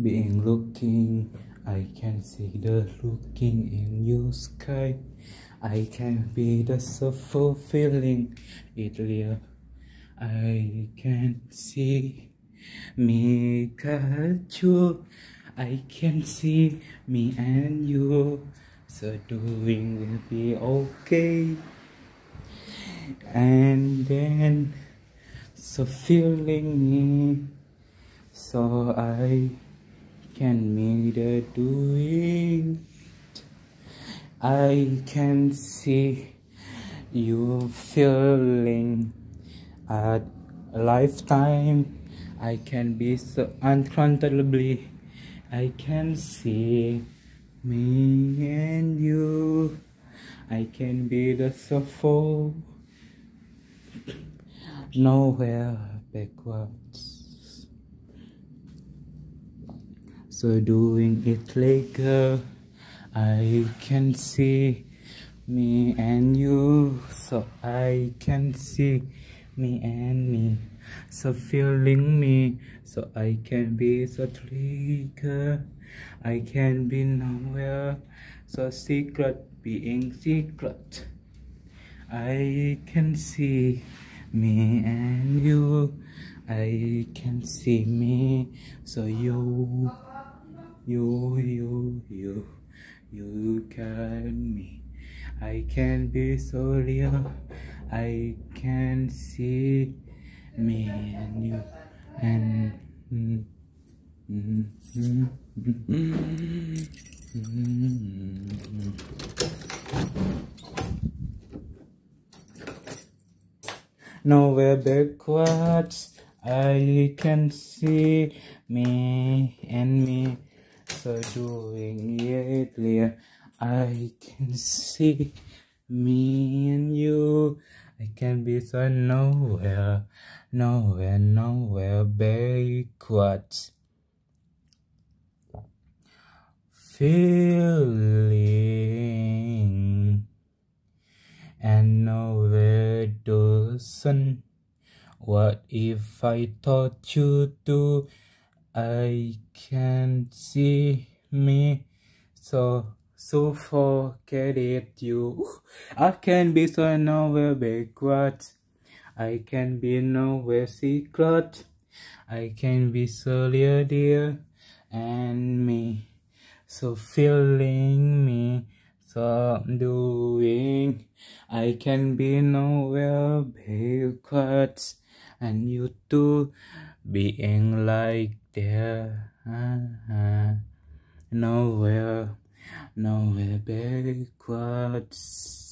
being looking. I can see the looking in your sky. I can be the so fulfilling it real. I can see me you. I can see me and you. So doing will be okay. And then so feeling me so I can meet the doing. I can see you feeling a lifetime. I can be so uncontrollably. I can see me and you. I can be the soulful. Nowhere backwards. So doing it later, I can see me and you, so I can see me and me. So feeling me, so I can be so trigger. I can be nowhere, so secret being secret. I can see me and you I can see me so you you you you you got me. I can be so real. I can see me and you and mm, mm, mm, nowhere backwards I can see me and me so doing it clear I can see me and you I can be so nowhere nowhere nowhere backwards feeling and nowhere doesn't. What if I taught you to? I can see me so so forget it you. I can be so nowhere backwards I can be nowhere secret. I can be so dear and me. So feeling me so doing. I can be nowhere backwards and you too being like there nowhere nowhere backwards